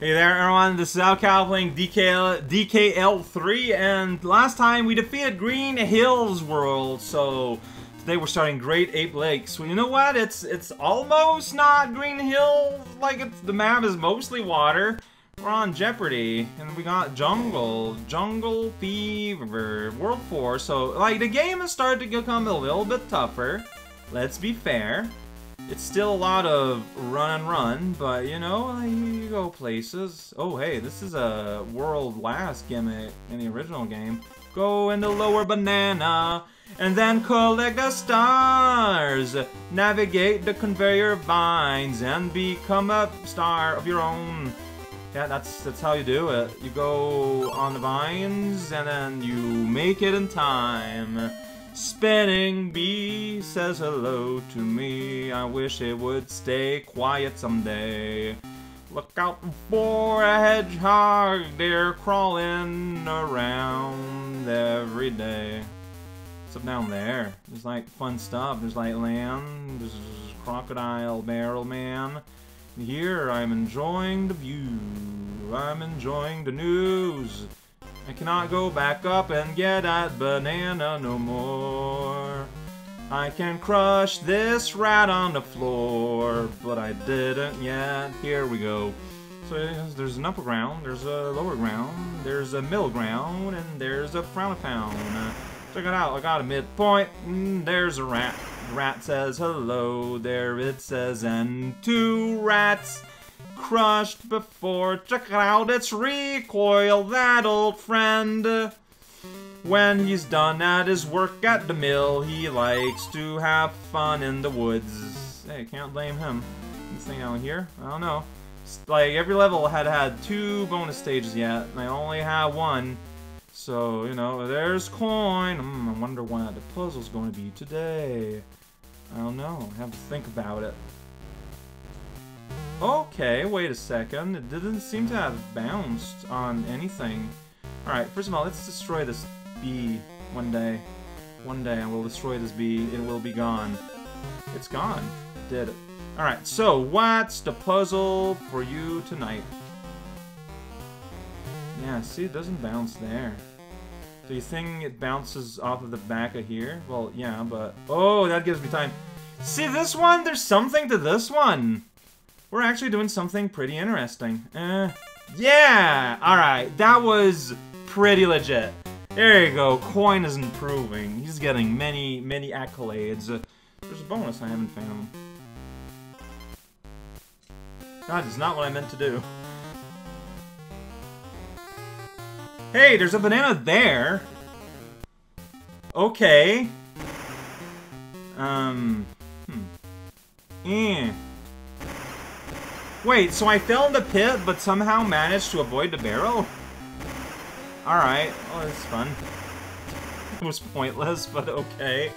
Hey there everyone, this is raocow playing DKL, DKL3 and last time we defeated Green Hills World, so today we're starting Great Ape Lakes. Well, you know what, it's it's almost not Green Hills, like it's, the map is mostly water. We're on Jeopardy, and we got Jungle, Jungle Fever, World 4, so like the game has started to become a little bit tougher, let's be fair. It's still a lot of run and run, but you know, you go places. Oh, hey, this is a world last gimmick in the original game. Go in the lower banana, and then collect the stars. Navigate the conveyor vines, and become a star of your own. Yeah, that's that's how you do it. You go on the vines, and then you make it in time. Spinning bee says hello to me. I wish it would stay quiet someday. Look out for a hedgehog, they're crawling around every day. What's up down there? There's like fun stuff. There's like land, there's crocodile barrel man. Here I'm enjoying the view. I'm enjoying the news. I cannot go back up and get that banana no more. I can crush this rat on the floor, but I didn't yet. Here we go. So there's an upper ground, there's a lower ground, there's a middle ground, and there's a frown-a-pound. Uh, check it out, I got a midpoint, there's a rat. The rat says hello, there it says, and two rats crushed before. Check out its Re-Koil, that old friend. When he's done at his work at the mill, he likes to have fun in the woods. Hey, can't blame him. This thing out here, I don't know. Like, every level had had two bonus stages yet, and I only have one. So, you know, there's Koin. Mm, I wonder what the puzzle's going to be today. I don't know. I have to think about it. Okay, wait a second. It didn't seem to have bounced on anything. Alright, first of all, let's destroy this bee one day. One day I will destroy this bee. It will be gone. It's gone. Did it. Alright, so what's the puzzle for you tonight? Yeah, see, it doesn't bounce there. Do you think it bounces off of the back of here? Well, yeah, but... Oh, that gives me time. See, this one, there's something to this one. We're actually doing something pretty interesting. Uh, yeah! Alright, that was pretty legit. There you go, Koin is improving. He's getting many, many accolades. Uh, there's a bonus I haven't found. That is not what I meant to do. Hey, there's a banana there! Okay. Um... Hmm. Eh. Wait, so I fell in the pit, but somehow managed to avoid the barrel? Alright, oh, that's fun. It was pointless, but okay.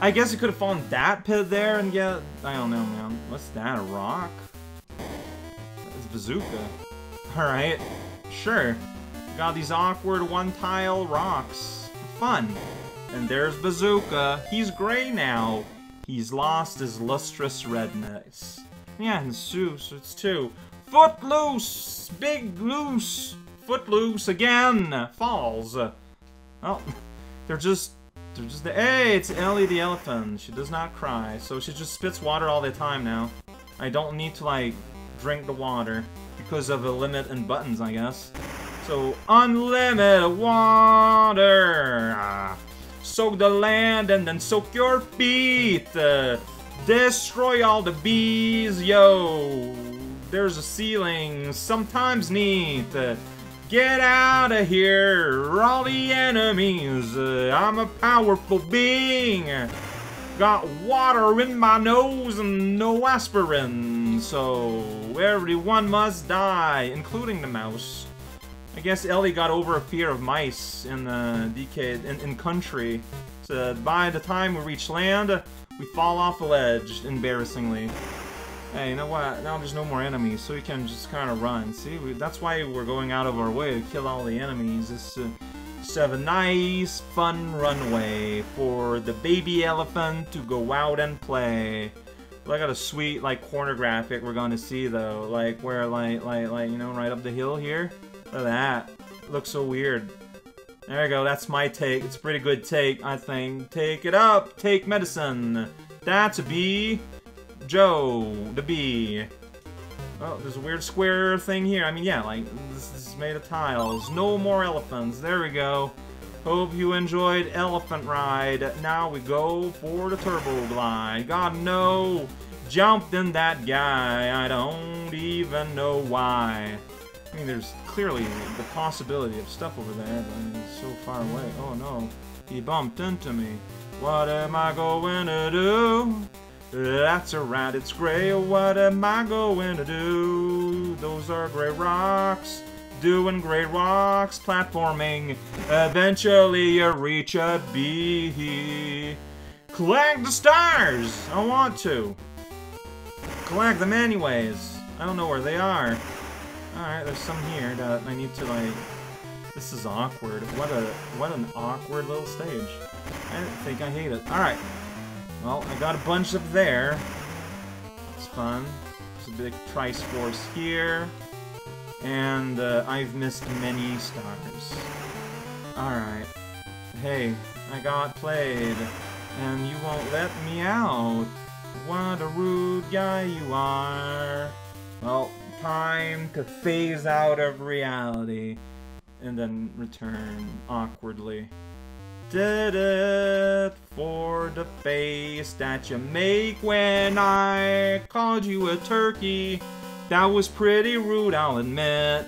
I guess you could have fallen that pit there and get... I don't know, man. What's that, a rock? It's Bazuka. Alright, sure. Got these awkward one-tile rocks. Fun. And there's Bazuka. He's gray now. He's lost his lustrous redness. Yeah, and Zeus, it's two. Footloose! Big loose! Footloose again! Falls. Oh, they're just... They're just... The Hey, it's Ellie the elephant. She does not cry, so she just spits water all the time now. I don't need to, like, drink the water because of a limit in buttons, I guess. So, unlimited water! Ah. Soak the land and then soak your feet! Uh, Destroy all the bees, yo! There's a ceiling, sometimes neat. Get out of here, all the enemies. I'm a powerful being. Got water in my nose and no aspirin, so everyone must die, including the mouse. I guess Ellie got over a fear of mice in the DK in, in country. So by the time we reach land, we fall off a ledge, embarrassingly. Hey, you know what? Now there's no more enemies, so we can just kind of run. See, we, that's why we're going out of our way to kill all the enemies. It's uh, have a nice, fun runway for the baby elephant to go out and play. Look got a sweet like corner graphic we're gonna see though, like where like like like you know right up the hill here. Look at that. Looks so weird. There you go. That's my take. It's a pretty good take, I think. Take it up. Take medicine. That's a bee. Joe, the bee. Oh, there's a weird square thing here. I mean, yeah, like, this, this is made of tiles. No more elephants. There we go. Hope you enjoyed Elephant Ride. Now we go for the Turbo Glide. God, no! Jumped in that guy. I don't even know why. Mean, there's clearly the possibility of stuff over there, but it's so far away. Oh no, he bumped into me. What am I going to do? That's a rat, it's gray. What am I going to do? Those are gray rocks. Doing gray rocks, platforming. Eventually you reach a bee. Collect the stars! I want to. Collect them anyways. I don't know where they are. Alright, there's some here that I need to like... This is awkward. What a what an awkward little stage. I think I hate it. Alright. Well, I got a bunch up there. It's fun. There's a big Triforce here. And uh, I've missed many stars. Alright. Hey, I got played. And you won't let me out. What a rude guy you are. Well, time to phase out of reality. And then return awkwardly. Did it for the face that you make when I called you a turkey. That was pretty rude, I'll admit.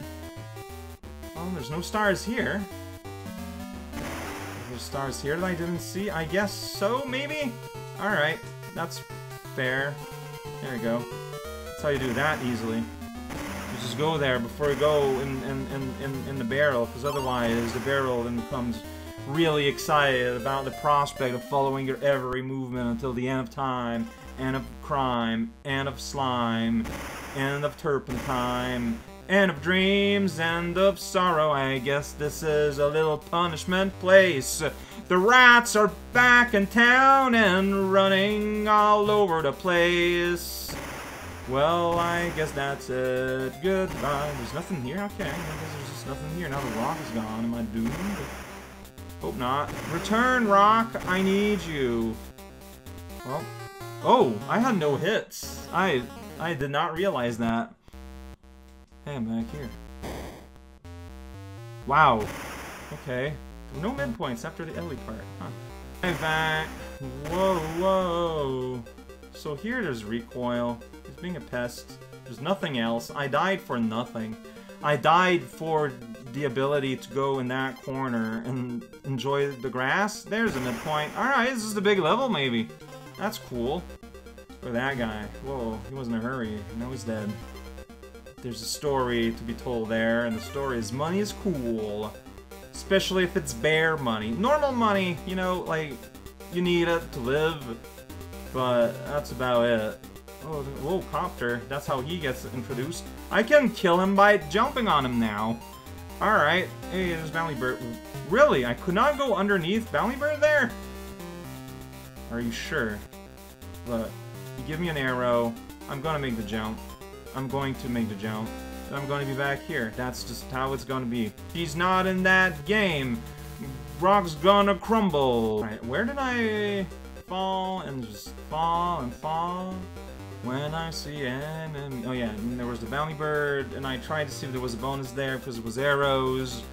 Oh, there's no stars here. There's stars here that I didn't see? I guess so, maybe? Alright, that's fair. There we go. That's how you do that easily. Just go there before you go in, in, in, in, the barrel, because otherwise the barrel then becomes really excited about the prospect of following your every movement until the end of time, and of crime, and of slime, and of turpentine, and of dreams, and of sorrow. I guess this is a little punishment place. The rats are back in town and running all over the place. Well, I guess that's it. Goodbye. There's nothing here? Okay, I guess there's just nothing here. Now the rock is gone. Am I doomed? Hope not. Return, Rock! I need you. Well, oh, I had no hits. I I did not realize that. Hey, I'm back here. Wow. Okay. No midpoints after the Ellie part. Huh. I'm back. Whoa, whoa. So here there's Re-Koil. Being a pest. There's nothing else. I died for nothing. I died for the ability to go in that corner and enjoy the grass. There's a midpoint. Alright, this is the big level, maybe. That's cool. At that guy. Whoa, he was in a hurry. Now he's dead. There's a story to be told there, and the story is money is cool. Especially if it's bear money. Normal money, you know, like, you need it to live, but that's about it. Oh, whoa, Kopter. That's how he gets introduced. I can kill him by jumping on him now. Alright. Hey, there's Bird. Really? I could not go underneath Bird there? Are you sure? Look, you give me an arrow, I'm gonna make the jump. I'm going to make the jump. And I'm gonna be back here. That's just how it's gonna be. He's not in that game. Rock's gonna crumble. Alright, where did I fall and just fall and fall? When I see enemy... Oh yeah, and there was the bounty bird, and I tried to see if there was a bonus there because it was arrows.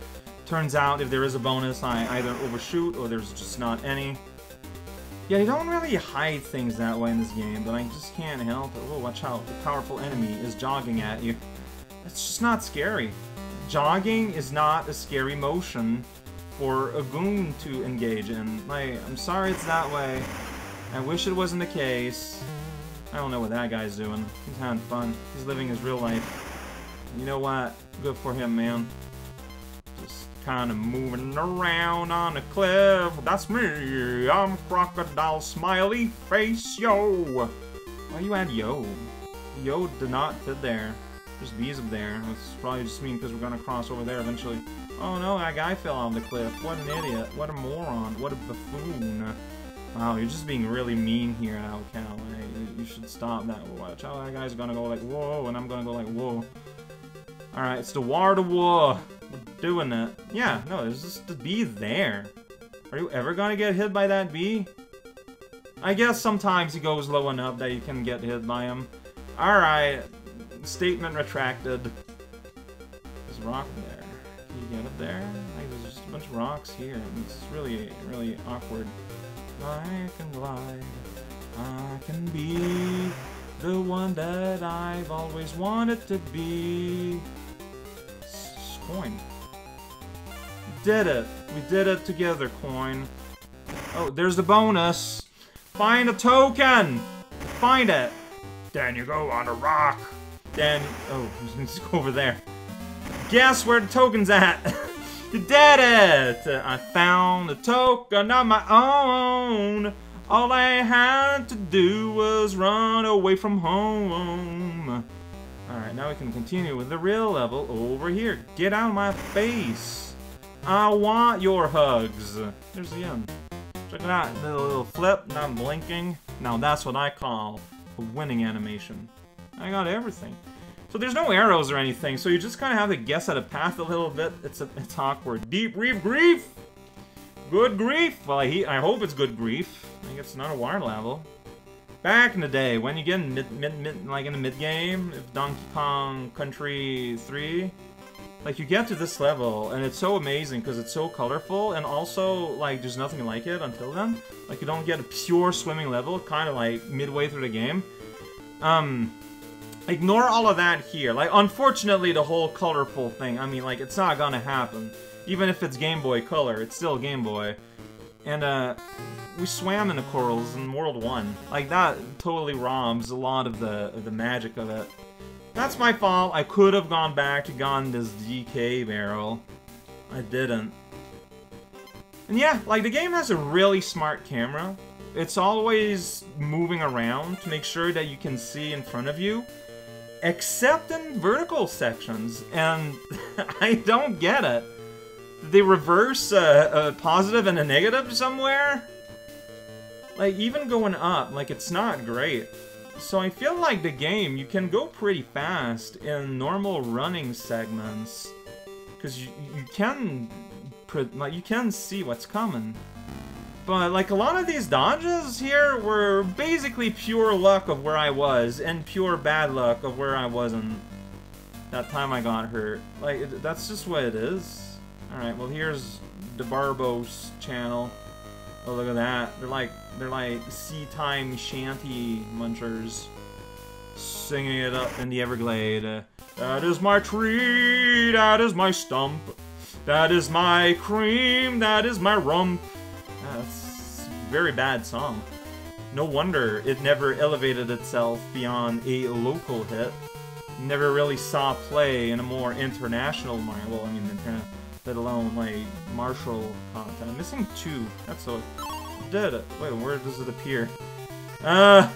Turns out if there is a bonus, I either overshoot or there's just not any. Yeah, you don't really hide things that way in this game, but I just can't help it. Oh, watch out. The powerful enemy is jogging at you. It's just not scary. Jogging is not a scary motion for a goon to engage in. Like, I'm sorry it's that way. I wish it wasn't the case. I don't know what that guy's doing. He's having fun. He's living his real life. You know what? Good for him, man. Just kind of moving around on a cliff. That's me. I'm Crocodile Smiley Face Yo. Why you add Yo? Yo did not fit there. There's bees up there. That's probably just mean because we're gonna cross over there eventually. Oh no, that guy fell off the cliff. What an idiot. What a moron. What a buffoon. Wow, you're just being really mean here, Al Cal. You should stop that. Watch how that guy's gonna go like, whoa, and I'm gonna go like, whoa. Alright, it's the war to war. We're doing it. Yeah, no, there's just the bee there. Are you ever gonna get hit by that bee? I guess sometimes he goes low enough that you can get hit by him. Alright, statement retracted. There's rock there. Can you get up there? Like, there's just a bunch of rocks here. It's really, really awkward. I can glide. I can be the one that I've always wanted to be. Koin. Did it. We did it together, Koin. Oh, there's the bonus. Find a token! Find it! Then you go on a rock. Then, oh, let's go over there. Guess where the token's at? did it! I found the token on my own. All I had to do was run away from home. Alright, now we can continue with the real level over here. Get out of my face. I want your hugs. There's the end. Check it out, the little flip, not blinking. Now that's what I call a winning animation. I got everything. So there's no arrows or anything, so you just kind of have to guess at a path a little bit. It's a, it's awkward. Deep reef grief! Good grief! Well, I, I hope it's good grief. I think it's not a water level. Back in the day, when you get in mid, mid, mid like in the mid game, if Donkey Kong Country 3, like, you get to this level, and it's so amazing because it's so colorful, and also, like, there's nothing like it until then. Like, you don't get a pure swimming level, kind of like midway through the game. Um, ignore all of that here. Like, unfortunately, the whole colorful thing, I mean, like, it's not gonna happen. Even if it's Game Boy Color, it's still Game Boy. And, uh, we swam in the corals in World 1. Like, that totally robs a lot of the, of the magic of it. That's my fault. I could have gone back to gone this DK barrel. I didn't. And yeah, like the game has a really smart camera. It's always moving around to make sure that you can see in front of you. Except in vertical sections. And I don't get it. They reverse a, a positive and a negative somewhere? Like, even going up, like, it's not great. So I feel like the game, you can go pretty fast in normal running segments. Because you, you can, like, you can see what's coming. But, like, a lot of these dodges here were basically pure luck of where I was, and pure bad luck of where I wasn't that time I got hurt. Like, that's just what it is. Alright, well, here's the Barbos channel. Oh, look at that. They're like, they're like sea time shanty munchers. Singing it up in the Everglade. That is my tree, that is my stump. That is my cream, that is my rump. That's very bad song. No wonder it never elevated itself beyond a local hit. Never really saw play in a more international Mario. Well, I mean, let alone like Marshall content. I'm missing two. That's a did it. Wait, where does it appear? Uh,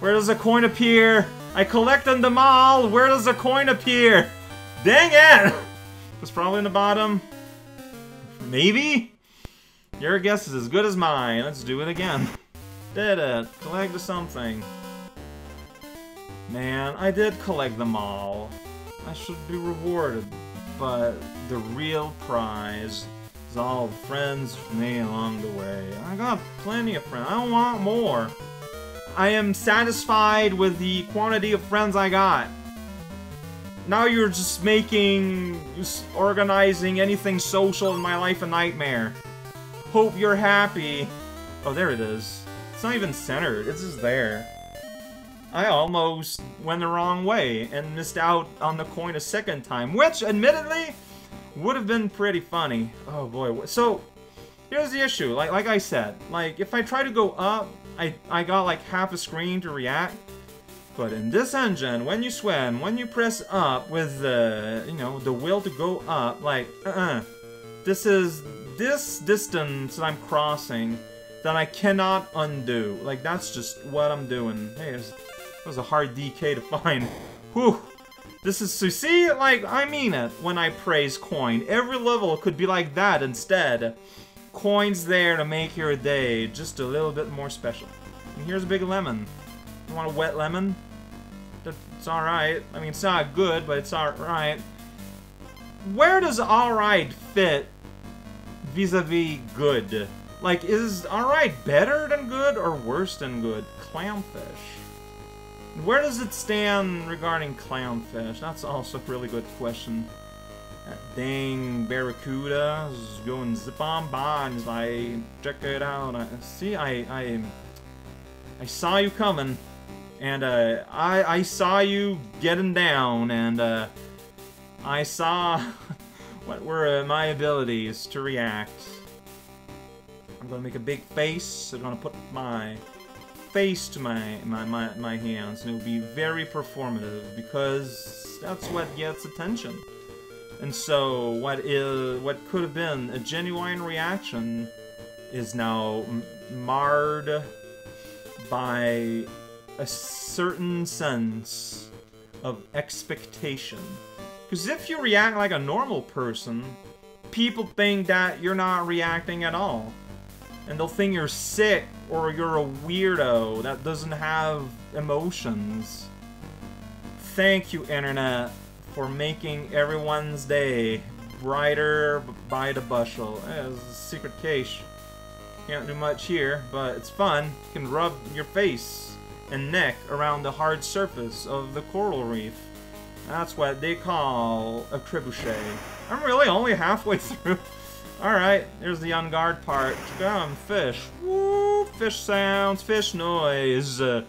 where does a coin appear? I collected them all. Where does a coin appear? Dang it! It's probably in the bottom. Maybe? Your guess is as good as mine. Let's do it again. Did it. Collect something. Man, I did collect them all. I should be rewarded. But the real prize is all the friends me along the way. I got plenty of friends. I don't want more. I am satisfied with the quantity of friends I got. Now you're just making, just organizing anything social in my life a nightmare. Hope you're happy. Oh, there it is. It's not even centered. It's just there. I almost went the wrong way and missed out on the coin a second time, which, admittedly, would have been pretty funny. Oh boy. So, here's the issue. Like like I said, like if I try to go up, I, I got like half a screen to react. But in this engine, when you swim, when you press up with the, you know, the will to go up, like, uh-uh. This is this distance that I'm crossing that I cannot undo. Like, that's just what I'm doing. Hey, it was a hard DK to find. Whew. This is, so see, like, I mean it when I praise Koin. Every level could be like that instead. Koin's there to make your day just a little bit more special. And here's a big lemon. You want a wet lemon? That's alright. I mean, it's not good, but it's alright. Where does alright fit vis-a-vis -vis good? Like, is alright better than good or worse than good? Clownfish. Where does it stand regarding clownfish? That's also a really good question. That dang barracuda is going zip on by like, check it out. I, see, I, I, I saw you coming, and uh, I, I saw you getting down, and uh, I saw what were uh, my abilities to react. I'm gonna make a big face. I'm gonna put my face to my, my, my, my hands, and it'll be very performative, because that's what gets attention. And so, what is what could have been a genuine reaction is now marred by a certain sense of expectation. Because if you react like a normal person, people think that you're not reacting at all. And they'll think you're sick or you're a weirdo that doesn't have emotions. Thank you, Internet, for making everyone's day brighter by the bushel. Eh, it's a secret cache. Can't do much here, but it's fun. You can rub your face and neck around the hard surface of the coral reef. That's what they call a trebuchet. I'm really only halfway through. Alright, there's the Enguarde part. Come, fish. Woo! Fish sounds, fish noise. Uh,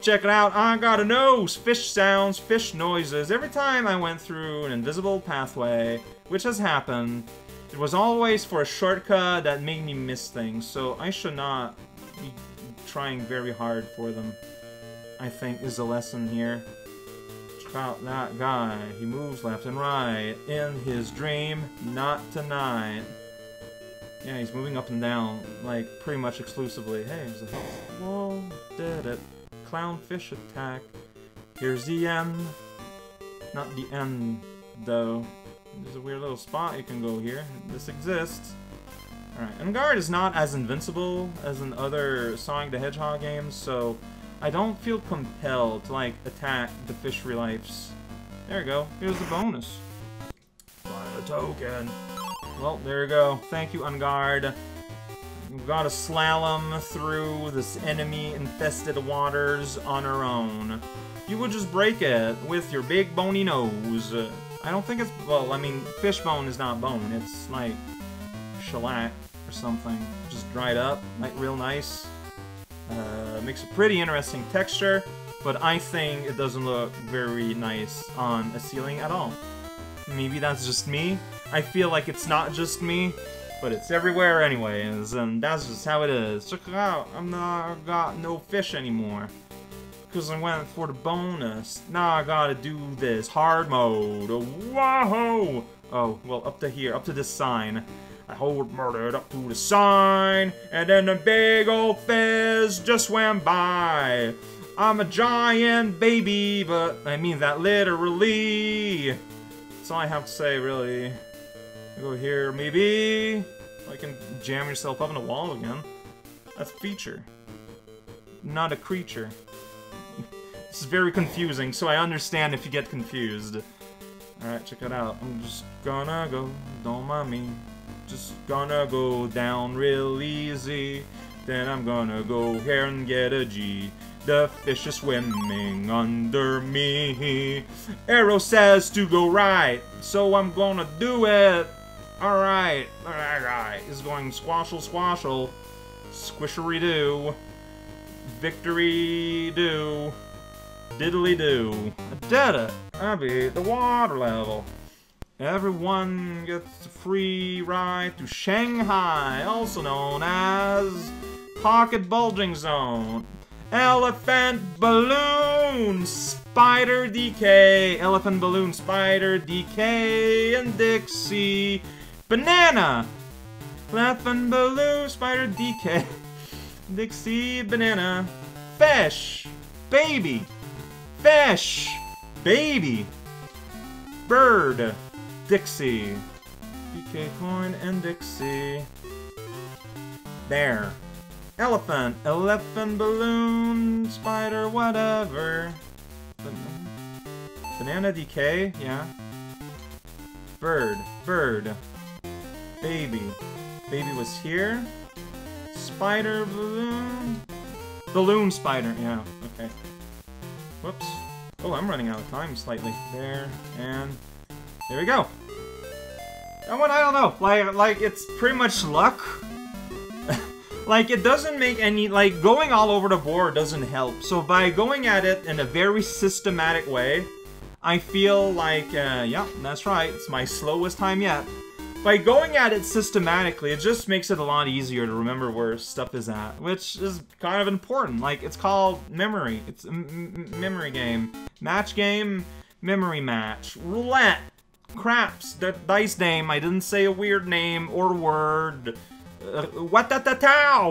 check it out, I got a nose! Fish sounds, fish noises. Every time I went through an invisible pathway, which has happened, it was always for a shortcut that made me miss things, so I should not be trying very hard for them. I think is the lesson here. Check out that guy. He moves left and right. In his dream, not tonight. Yeah, he's moving up and down, like, pretty much exclusively. Hey, there's a. Whoa, did it. Clownfish attack. Here's the end. Not the end, though. There's a weird little spot you can go here. This exists. Alright, Enguarde is not as invincible as in other Sonic the Hedgehog games, so I don't feel compelled to, like, attack the fishery lives. There we go. Here's the bonus. Find a token. Well, there you go. Thank you, Enguarde. We've got to slalom through this enemy-infested waters on our own. You would just break it with your big bony nose. I don't think it's... Well, I mean, fish bone is not bone. It's, like, shellac or something. Just dried up, like, real nice. Uh, makes a pretty interesting texture, but I think it doesn't look very nice on a ceiling at all. Maybe that's just me, I feel like it's not just me, but it's everywhere anyways, and that's just how it is. Check it out, I'm not got no fish anymore. Because I went for the bonus. Now I gotta do this. Hard mode. Whoa! Oh, well, up to here, up to this sign. I hold murdered up to the sign, and then a big old fish just went by. I'm a giant baby, but I mean that literally. That's all I have to say, really. Go here, maybe? I can jam yourself up in a wall again. That's feature. Not a creature. this is very confusing, so I understand if you get confused. Alright, check it out. I'm just gonna go, don't mind me. Just gonna go down real easy. Then I'm gonna go here and get a G. The fish is swimming under me. Arrow says to go right, so I'm gonna do it. Alright, guy is going squashle squashle. Squishery do. Victory do. Diddly do. I did it! I beat the water level. Everyone gets a free ride to Shanghai, also known as Pocket Bulging Zone. Elephant Balloon, Spider DK, Elephant Balloon, Spider DK, and Dixie Banana! Laughing Baloo, Spider DK. Dixie Banana. Fish! Baby! Fish! Baby! Bird! Dixie. DK Coin and Dixie. There. Elephant. Elephant, balloon, spider, whatever. Banana DK? Yeah. Bird. Bird. Baby. Baby was here. Spider, balloon. Balloon spider, yeah, okay. Whoops. Oh, I'm running out of time slightly. There, and there we go. That one, I don't know. Like, like it's pretty much luck. like, it doesn't make any, like, going all over the board doesn't help. So by going at it in a very systematic way, I feel like, uh, yeah, that's right. It's my slowest time yet. By going at it systematically, it just makes it a lot easier to remember where stuff is at, which is kind of important. Like, it's called memory. It's a memory game. Match game, memory match. Roulette. Craps. The dice name. I didn't say a weird name or word. Uh, what the ta